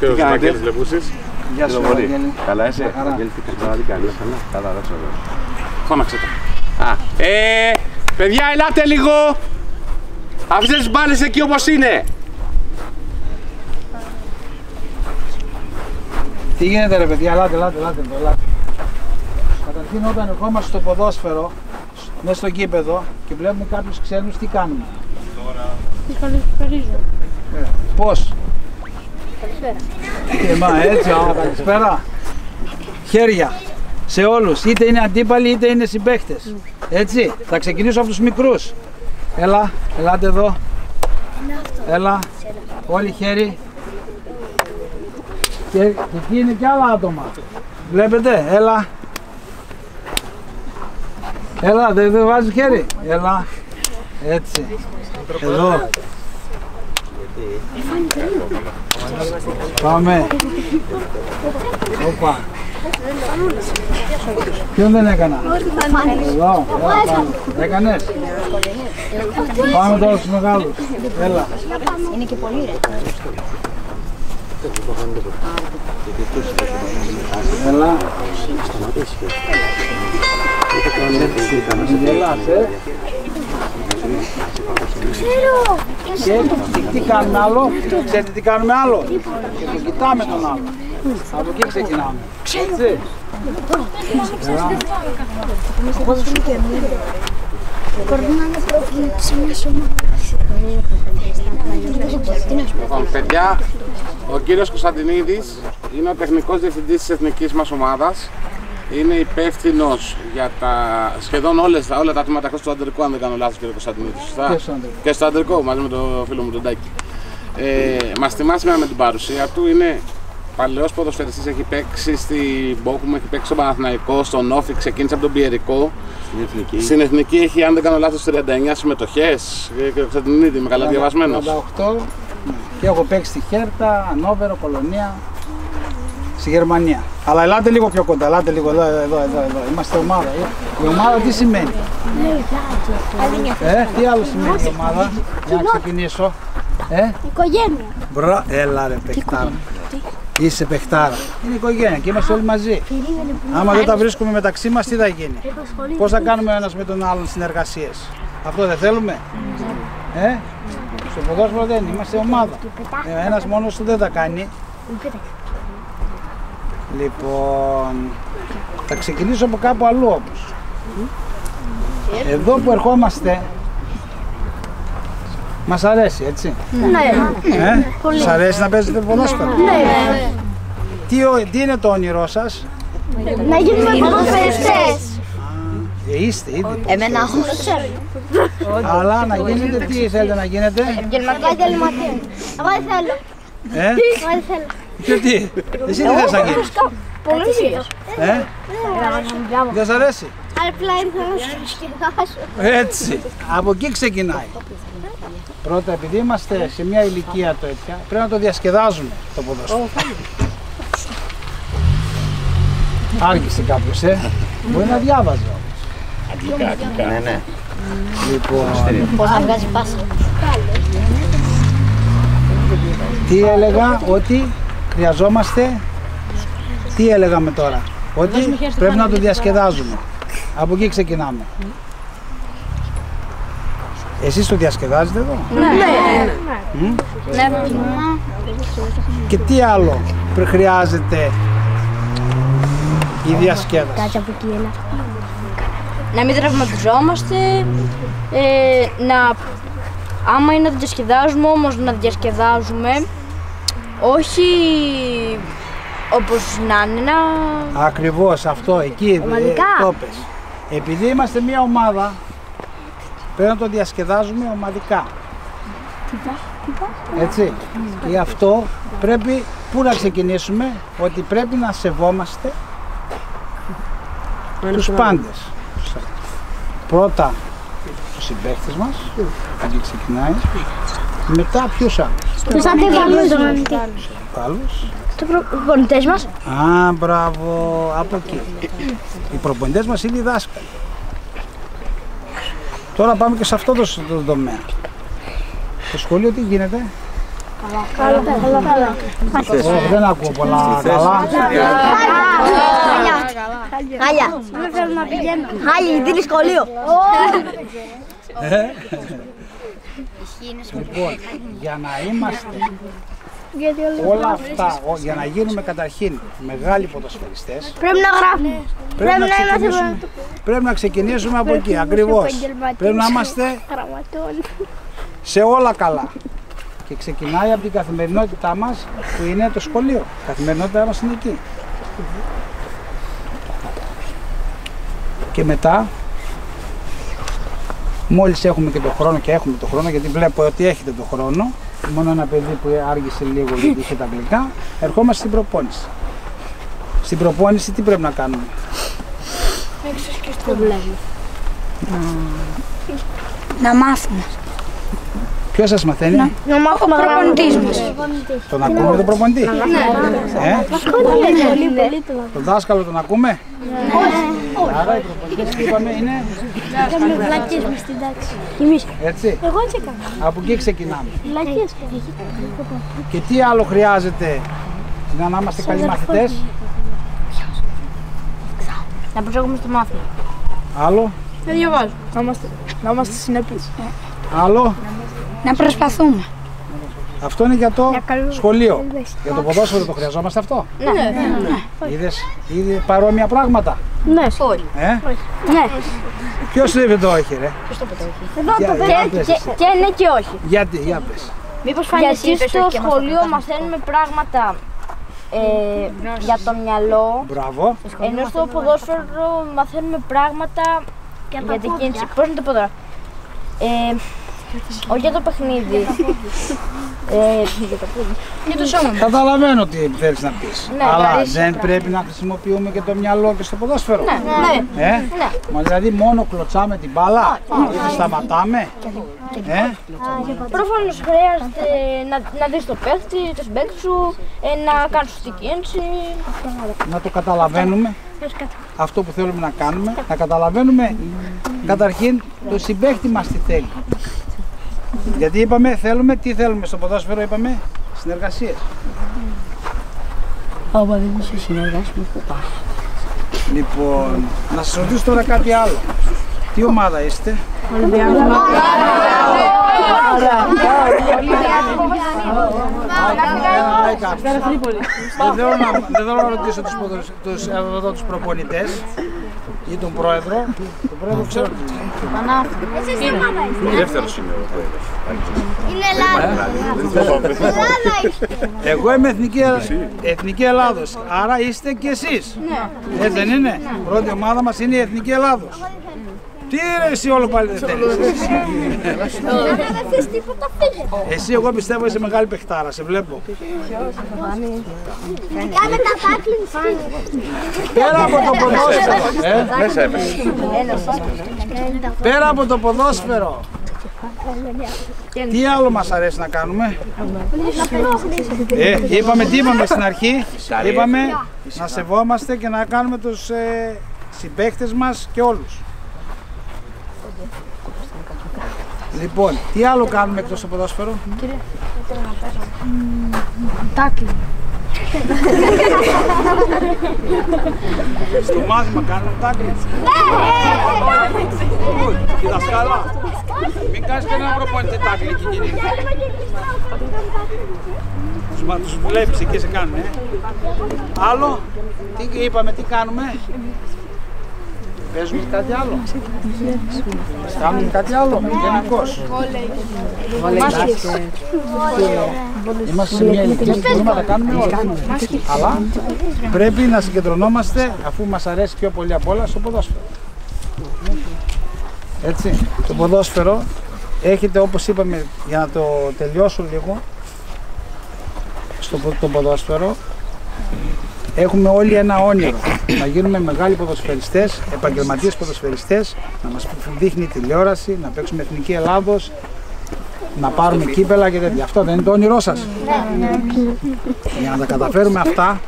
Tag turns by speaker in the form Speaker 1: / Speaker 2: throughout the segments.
Speaker 1: και ο Βαγγέλης Λεπούσης.
Speaker 2: Γεια σου, Βαγγέλη.
Speaker 3: Καλά είσαι;
Speaker 2: Μια χαρά.
Speaker 3: Βαγγέλη, τι κάνεις, καλά, τι κάνεις, καλά. Καλά, δόξα τω Θεώ.
Speaker 1: Φώναξε το. Α, ε, παιδιά, ελάτε λίγο. Αφήστε τις μπάλες εκεί όπως είναι.
Speaker 2: Τι γίνεται ρε παιδιά, ελάτε, ελάτε, ελάτε, εδώ, ελάτε. Καταρχήν όταν ερχόμαστε στο ποδόσφαιρο, μέσα στο γήπεδο και βλέπουμε κάποιους ξένους, τι κάνουμε;
Speaker 4: Καλησπέριζω.
Speaker 2: Ε, πώς;
Speaker 4: Καλησπέρα.
Speaker 2: Και μα έτσι, α, καλησπέρα. Χέρια σε όλους, είτε είναι αντίπαλοι είτε είναι συμπαίχτες. Έτσι, θα ξεκινήσω από τους μικρούς. Έλα, ελάτε εδώ. Έλα, όλοι χέρι. Και, και εκεί είναι και άλλα άτομα. Βλέπετε, έλα. Έλα, δεν δε βάζεις χέρι. Έλα, έτσι. Εδώ. Πάμε. Όπα. Ποιον δεν έκανα; Εδώ. Έλα, πάμε. Έκανες. Πάμε τώρα στους μεγάλους. Έλα.
Speaker 4: Είναι και πολύ ρε.
Speaker 2: Έλα. Μην γελάς, ε.
Speaker 4: Ξέρω.
Speaker 2: Και τι, τι κάνουμε άλλο, ξέρετε τι κάνουμε άλλο. Και το κοιτάμε τον άλλο. Από εκεί ξεκινάμε. Έτσι. Έλα.
Speaker 4: Μπορεί να είναι πρόβλημα της μιας ομάδας. Τι να σου πω.
Speaker 1: Λοιπόν, παιδιά, ο κύριος Κωνσταντινίδης είναι ο τεχνικός διευθυντής της εθνικής μας ομάδας. Είναι υπεύθυνος για τα σχεδόν όλες, όλα τα τμήματα εκτός του αντρικού, αν δεν κάνω λάθος, κύριε Κωνσταντινίδη. Σωστά;
Speaker 2: Και στο αντρικό.
Speaker 1: Και στο αντρικό, μαζί με τον φίλο μου τον Τάκη. Ε, μας τιμά σήμερα με την παρουσία του. Είναι παλαιός ποδοσφαιριστής, έχει παίξει στην Μπόκουμ, έχει παίξει στον Παναθηναϊκό, στον Όφη, ξεκίνησε από τον Πιερικό.
Speaker 3: Στην εθνική.
Speaker 1: Στην Εθνική έχει, αν δεν κάνω λάθος, 39 συμμετοχές. Ε, Κύριε Κωνσταντινίδη, είμαι καλά διαβασμένος.
Speaker 2: 48 και έχω παίξει στη Χέρτα, Ανόβερο, Κολονία, στη Γερμανία. Αλλά ελάτε λίγο πιο κοντά, ελάτε λίγο εδώ, εδώ, εδώ, εδώ. Είμαστε ομάδα. Η ομάδα τι σημαίνει; Ε, τι άλλο σημαίνει η ομάδα; Για να ξεκινήσω. Ε,
Speaker 4: Οικογένεια.
Speaker 2: μπρα, έλα ρε παιχτάρα. Είσαι παιχτάρα. Είναι οικογένεια και είμαστε όλοι μαζί. Άμα δεν τα βρίσκουμε μεταξύ μας, τι θα γίνει; Πώς θα κάνουμε ο ένας με τον άλλον συνεργασίες; Αυτό δεν θέλουμε; Ε, στο ποδόσφαιρο δεν είναι, είμαστε ομάδα. Ε, ένας μόνος του δεν θα κάνει. Λοιπόν, θα ξεκινήσω από κάπου αλλού όμως. Εδώ που ερχόμαστε, μας αρέσει έτσι.
Speaker 4: Ναι.
Speaker 2: Ε, σας αρέσει να παίζετε ποδόσφαιρο;
Speaker 4: Ναι.
Speaker 2: Τι, ο- τι είναι το όνειρό σας,
Speaker 4: Να γίνουμε ποδοσφαιριστές.
Speaker 2: ε, είστε ήδη.
Speaker 4: Εμένα όχι.
Speaker 2: Αλλά να γίνετε, τι θέλετε να γίνετε,
Speaker 4: Επαγγελματία. Εγώ δεν θέλω.
Speaker 2: ε,
Speaker 4: Εγώ δεν θέλω.
Speaker 2: Και τι, εσύ τι θες να γίνεις,
Speaker 4: Πολύ σίγουρο.
Speaker 2: ε, δεν σας αρέσει;
Speaker 4: Απλά ήρθα να σου σκεφάσω.
Speaker 2: Έτσι, από εκεί ξεκινάει. Πρώτα, επειδή είμαστε σε μια ηλικία τέτοια, πρέπει να το διασκεδάζουμε το ποδόσφαιρο. Άργησε κάποιος, ε; Μπορεί να διάβαζε όμως.
Speaker 3: Αγγλικά, αγγλικά. Ναι, ναι.
Speaker 2: Λοιπόν,
Speaker 4: Πώς να βγάζει πάσα.
Speaker 2: τι έλεγα, ότι χρειαζόμαστε, τι έλεγαμε τώρα, ότι πρέπει να το διασκεδάζουμε. Από εκεί ξεκινάμε. Εσείς το διασκεδάζετε εδώ; Μμ. Και τι άλλο πρε- χρειάζεται η διασκέδαση;
Speaker 4: Κάτσε από εκεί, έλα.
Speaker 5: να μην τραυματιζόμαστε, ε, να, άμα είναι να διασκεδάζουμε όμως να διασκεδάζουμε, όχι όπως να είναι, να...
Speaker 2: Ακριβώς αυτό, εκεί ε,
Speaker 4: Ομαδικά.
Speaker 2: το πες. Επειδή είμαστε μια ομάδα, πρέπει να το διασκεδάζουμε ομαδικά. Έτσι. Γι' αυτό πρέπει, πού να ξεκινήσουμε, ότι πρέπει να σεβόμαστε τους πάντες. Πρώτα τους συμπαίχτες μας, εκεί ξεκινάει. Μετά ποιους άλλους.
Speaker 4: Τους αντιβάλλους.
Speaker 2: άλλους.
Speaker 4: Τους προπονητές μας.
Speaker 2: Α, μπράβο, από εκεί. Οι προπονητές μας είναι οι δάσκαλοι. Τώρα πάμε και σε αυτό το, το τομέα. Το σχολείο τι γίνεται, Όχι, δεν ακούω πολλά καλά.
Speaker 4: Χάλια. Δεν θέλω να πηγαίνω. Χάλια, δίνει σχολείο.
Speaker 2: Λοιπόν, για να είμαστε
Speaker 4: Γιατί όλοι
Speaker 2: όλα αυτά, ο- για να γίνουμε καταρχήν μεγάλοι ποδοσφαιριστές,
Speaker 4: Πρέπει να γράφουμε.
Speaker 2: πρέπει να,
Speaker 4: να είμαστε
Speaker 2: ξεκινήσουμε, πρέπει να ξεκινήσουμε από εκεί, ακριβώς. Πρέπει να είμαστε
Speaker 4: γραμματών.
Speaker 2: σε όλα καλά. Και ξεκινάει από την καθημερινότητά μας που είναι το σχολείο. Η καθημερινότητά μας είναι εκεί. Και μετά, μόλις έχουμε και το χρόνο και έχουμε το χρόνο, γιατί βλέπω ότι έχετε το χρόνο, μόνο ένα παιδί που άργησε λίγο γιατί είχε τα αγγλικά, ερχόμαστε στην προπόνηση. Στην προπόνηση τι πρέπει να κάνουμε;
Speaker 4: Να μάθουμε.
Speaker 2: Ποιος σας μαθαίνει,
Speaker 4: Να μάθουμε να προπονητής μας.
Speaker 2: τον ακούμε τον προπονητή. Ε; Τον δάσκαλο τον ακούμε; Άρα οι προπονητές που είπαμε είναι
Speaker 4: Βλακίες μες στην τάξη. Εμείς.
Speaker 2: έτσι.
Speaker 4: Εγώ έτσι έκανα.
Speaker 2: Από εκεί ξεκινάμε.
Speaker 4: Βλακίες.
Speaker 2: Και τι άλλο χρειάζεται για να είμαστε καλοί μαθητές;
Speaker 5: Να προσέχουμε στο μάθημα.
Speaker 2: Άλλο,
Speaker 6: Δεν διαβάζω. Να είμαστε, να είμαστε συνεπείς.
Speaker 2: άλλο;
Speaker 4: Να προσπαθούμε.
Speaker 2: Αυτό είναι για το
Speaker 4: καλό.
Speaker 2: σχολείο. Για το ποδόσφαιρο το χρειαζόμαστε αυτό;
Speaker 5: Ναι.
Speaker 2: Είδες, είδε παρόμοια πράγματα.
Speaker 5: Ναι, όχι.
Speaker 2: Ε;
Speaker 4: Ναι.
Speaker 2: Ποιος δεν το έχει ρε; Για, για πες
Speaker 5: Και,
Speaker 2: εσύ.
Speaker 5: και ναι και όχι.
Speaker 2: Γιατί, για πες.
Speaker 5: Μήπως Γιατί στο σχολείο μαθαίνουμε πράγματα ε, για το μυαλό,
Speaker 2: Μπράβο.
Speaker 5: ενώ στο ποδόσφαιρο μαθαίνουμε πράγματα για την κίνηση. Πώς να το πω τώρα. Ε, όχι για το παιχνίδι. ε, για το σώμα μας.
Speaker 2: Καταλαβαίνω τι θέλεις να πεις.
Speaker 5: Ναι,
Speaker 2: Αλλά
Speaker 5: ευχαριστώ.
Speaker 2: δεν πρέπει να χρησιμοποιούμε και το μυαλό και στο ποδόσφαιρο.
Speaker 5: Ναι,
Speaker 2: Ε; Μα δηλαδή μόνο κλωτσάμε την μπάλα και σταματάμε. Ε;
Speaker 5: Προφανώς χρειάζεται να, να δεις το παίχτη, το συμπαίχτη σου, ε, να κάνεις σωστή κίνηση.
Speaker 2: να το καταλαβαίνουμε αυτό που θέλουμε να κάνουμε, να καταλαβαίνουμε καταρχήν το συμπέχτη μας τι θέλει. Γιατί είπαμε, θέλουμε, τι θέλουμε στο ποδόσφαιρο, είπαμε, συνεργασίες.
Speaker 6: Άμα δεν είσαι συνεργάσιμος, πού πας.
Speaker 2: Λοιπόν, να σας ρωτήσω τώρα κάτι άλλο. Τι ομάδα είστε; Δεν θέλω να, δεν θέλω να ρωτήσω τους, ποδοσ- τους, εδώ τους προπονητές ή τον πρόεδρο. Τον πρόεδρο ξέρω τι είναι.
Speaker 3: Δεύτερος είναι ο πρόεδρος.
Speaker 4: Είναι Ελλάδα. Ελλάδα είστε.
Speaker 2: Εγώ είμαι εθνική, εθνική Ελλάδος, άρα είστε και εσείς.
Speaker 5: Ναι.
Speaker 2: Έτσι δεν είναι; Πρώτη ομάδα μας είναι η Εθνική Ελλάδος. Τι είναι εσύ όλο πάλι δεν θέλεις.
Speaker 4: Άρα δεν θες τίποτα, φύγε.
Speaker 2: Εσύ εγώ πιστεύω είσαι μεγάλη παιχτάρα, σε βλέπω.
Speaker 4: Κάμε τα τάκλινγκ
Speaker 2: Πέρα από το ποδόσφαιρο. ε,
Speaker 3: Μέσα έμεινε.
Speaker 2: πέρα από το ποδόσφαιρο. Τι άλλο μας αρέσει να κάνουμε; Ε, είπαμε τι είπαμε στην αρχή. Είπαμε να σεβόμαστε και να κάνουμε τους ε, συμπαίκτες μας και όλους. Λοιπόν, τι άλλο κάνουμε εκτός από ποδόσφαιρο.
Speaker 4: Τάκλινγκ.
Speaker 2: Στο μάθημα κάνουμε τάκλινγκ. Τη δασκάλα. Μην κάνεις κανένα προπόνητη τάκλινγκ εκεί κύριε. Τους, μα- τους βλέπεις εκεί σε κάνουν, ε. Άλλο, τι είπαμε, τι κάνουμε. Παίζουμε κάτι άλλο. Κάνουμε κάτι άλλο, γενικώς. Είμαστε σε μια ηλικία που μπορούμε να τα κάνουμε όλα. Αλλά πρέπει να συγκεντρωνόμαστε, αφού μας αρέσει πιο πολύ απ' όλα, στο ποδόσφαιρο. Έτσι, το ποδόσφαιρο έχετε όπως είπαμε, για να το τελειώσω λίγο, στο πο- το ποδόσφαιρο, έχουμε όλοι ένα όνειρο. Να γίνουμε μεγάλοι ποδοσφαιριστές, επαγγελματίες ποδοσφαιριστές, να μας δείχνει η τηλεόραση, να παίξουμε Εθνική Ελλάδος, να πάρουμε κύπελα και τέτοια. Αυτό δεν είναι το όνειρό σας. Για να τα καταφέρουμε αυτά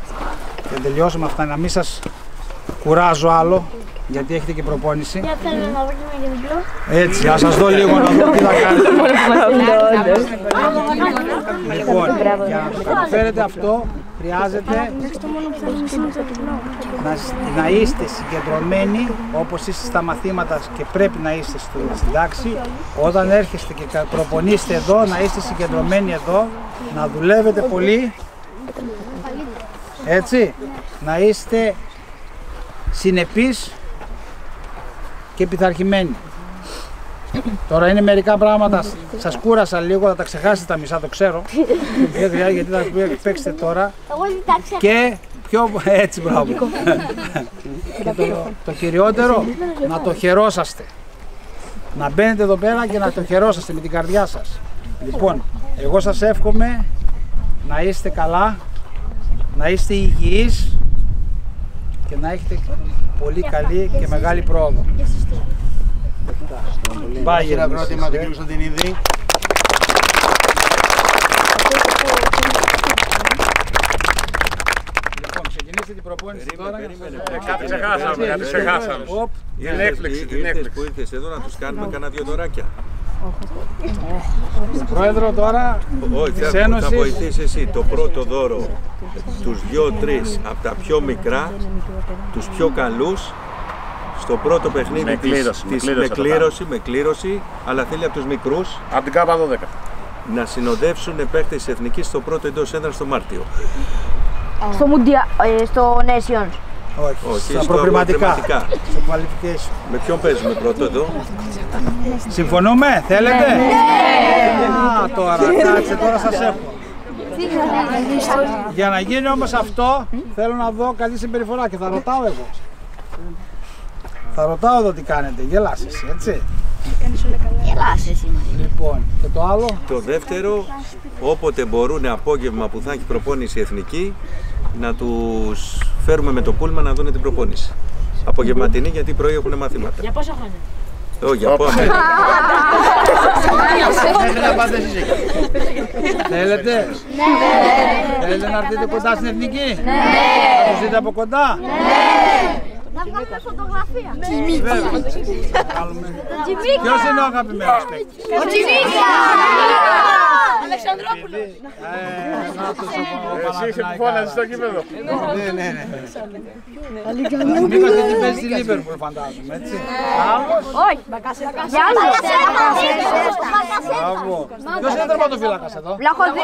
Speaker 2: και να τελειώσουμε αυτά, να μην σας κουράζω άλλο, γιατί έχετε και προπόνηση.
Speaker 5: Για θέλω να δοκιμάσω για διπλό.
Speaker 2: Έτσι, ας σας δω λίγο να δω τι θα κάνετε. Λοιπόν, για να το καταφέρετε αυτό, χρειάζεται να, να είστε συγκεντρωμένοι όπως είστε στα μαθήματα και πρέπει να είστε στο, στην τάξη. Όταν έρχεστε και κα- προπονείστε εδώ, να είστε συγκεντρωμένοι εδώ, να δουλεύετε πολύ. Έτσι, να είστε συνεπείς και πειθαρχημένοι. Τώρα είναι μερικά πράγματα, σας κούρασα λίγο, θα τα ξεχάσετε τα μισά, το ξέρω. Δεν χρειάζεται γιατί θα παίξετε τώρα.
Speaker 5: Εγώ κοιτάξα.
Speaker 2: Και πιο έτσι μπράβο. και το, το κυριότερο, να το χαιρόσαστε. Να μπαίνετε εδώ πέρα και να το χαιρόσαστε με την καρδιά σας. Λοιπόν, εγώ σας εύχομαι να είστε καλά, να είστε υγιείς και να έχετε πολύ καλή και μεγάλη πρόοδο. Πάει,
Speaker 1: Χειροκρότημα του κ. Κωνσταντινίδη.
Speaker 2: Λοιπόν, ξεκινήστε την προπόνηση τώρα.
Speaker 1: Κάτι ξεχάσαμε, κάτι ξεχάσαμε.
Speaker 2: Οπ,
Speaker 1: Την έκπληξη, την
Speaker 3: Ήρθες
Speaker 1: έκπληξη.
Speaker 3: που ήρθες εδώ να τους κάνουμε κανένα δυο δωράκια.
Speaker 2: Πρόεδρο τώρα
Speaker 3: Όχι,
Speaker 2: της
Speaker 3: θα, θα
Speaker 2: Ένωσης.
Speaker 3: βοηθήσεις εσύ. Το πρώτο δώρο, τους δυο-τρεις από τα πιο μικρά, τους πιο καλούς, στο πρώτο παιχνίδι
Speaker 1: Με
Speaker 3: της-
Speaker 1: κλήρωση, με
Speaker 3: της-
Speaker 1: κλήρωση
Speaker 3: με
Speaker 1: θα το
Speaker 3: κλήρωση, με κλήρωση, αλλά θέλει από τους μικρούς
Speaker 1: Από την ΚΑΠΑ 12.
Speaker 3: να συνοδεύσουν παίχτες της Εθνικής στο πρώτο εντός έδρας το Μάρτιο.
Speaker 5: Στο Μουντια, ε, στο Nations.
Speaker 2: Όχι,
Speaker 3: Όχι,
Speaker 2: στα
Speaker 3: στο
Speaker 2: προκριματικά.
Speaker 3: προκριματικά.
Speaker 2: Στο qualification.
Speaker 3: Με ποιον παίζουμε πρώτο εδώ;
Speaker 2: Συμφωνούμε, θέλετε; Ναι! Α, τώρα, κάτσε, τώρα σας έχω. Για να γίνει όμως αυτό, θέλω να δω καλή συμπεριφορά και θα ρωτάω εγώ. Θα ρωτάω εδώ τι κάνετε, γελάς εσύ, έτσι.
Speaker 6: Γελάς εσύ.
Speaker 2: Λοιπόν, και το άλλο,
Speaker 3: Το δεύτερο, όποτε μπορούν απόγευμα που θα έχει προπόνηση εθνική, να τους φέρουμε με το πούλμα να δουν την προπόνηση. Απογευματινή γιατί πρωί έχουν μαθήματα.
Speaker 6: Για πόσα χρόνια;
Speaker 3: Όχι, για πότε.
Speaker 2: θέλετε; Ναι. Θέλετε να έρθετε κοντά στην εθνική; Ναι. Να τους δείτε από κοντά;
Speaker 5: Να βγάλουμε φωτογραφία.
Speaker 2: Ποιος είναι ο αγαπημένος παίκτης?
Speaker 5: Ο Τσιμίκα!
Speaker 2: Ε, να τους ο- ο
Speaker 1: Εσύ είσαι που
Speaker 2: Παναθηναϊκάς.
Speaker 1: φώναζες στο κήπεδο.
Speaker 2: Ναι, ναι, ναι. Μήπως γιατί παίζει στη Λίβερπουλ φαντάζομαι, έτσι. Άλλος.
Speaker 5: Όχι. Για άλλο.
Speaker 2: Μπράβο. Ποιος είναι τερματοφύλακας εδώ?
Speaker 5: Βλαχοδί...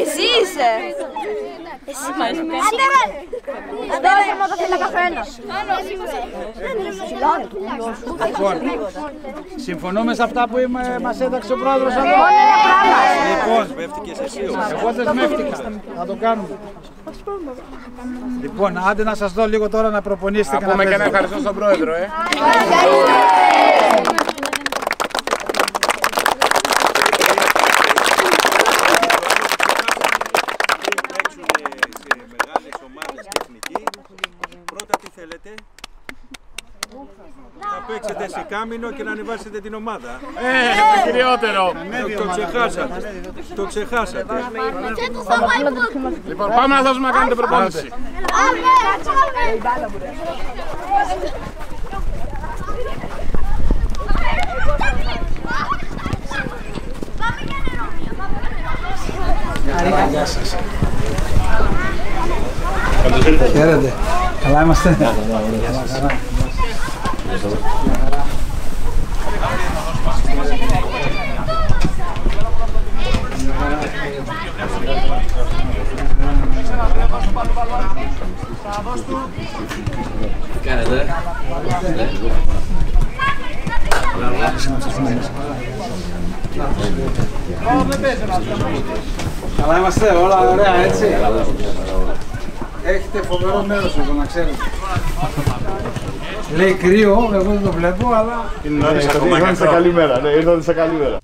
Speaker 5: Εσύ είσαι. Εσύ Δεν είναι μόνο θέλει καθένα.
Speaker 2: Λοιπόν, συμφωνούμε σε αυτά που είμαι, μας έταξε ο πρόεδρος εδώ. Λοιπόν,
Speaker 3: Δεσμεύτηκες εσύ όμως.
Speaker 2: εγώ δεσμεύτηκα. Θα το κάνουμε. Λοιπόν, άντε να σας δω λίγο τώρα να προπονήσετε
Speaker 1: Να
Speaker 2: και να
Speaker 1: πούμε και ένα
Speaker 2: παίζετε.
Speaker 1: ευχαριστώ στον πρόεδρο, ε.
Speaker 3: Πριν παίξουν σε μεγάλες ομάδες και εθνική, πρώτα τι θέλετε. Θα παίξετε σε κάμινο και να ανεβάσετε την ομάδα.
Speaker 1: Ε, το κυριότερο.
Speaker 3: Το, το ξεχάσατε. Το ξεχάσατε.
Speaker 1: Λοιπόν, πάμε να δώσουμε να κάνετε προπόνηση.
Speaker 2: Γεια σας. Χαίρετε. Καλά είμαστε. Καλά, καλά. Καλά είμαστε, όλα ωραία, έτσι. Έχετε φοβερό μέρος εδώ, να ξέρετε. Λέει κρύο, εγώ δεν το βλέπω, αλλά
Speaker 1: Είναι νωρίς ακόμα
Speaker 7: Ήρθατε σε
Speaker 1: καθόλου.
Speaker 7: καλή μέρα, ναι, ήρθατε σε καλή μέρα.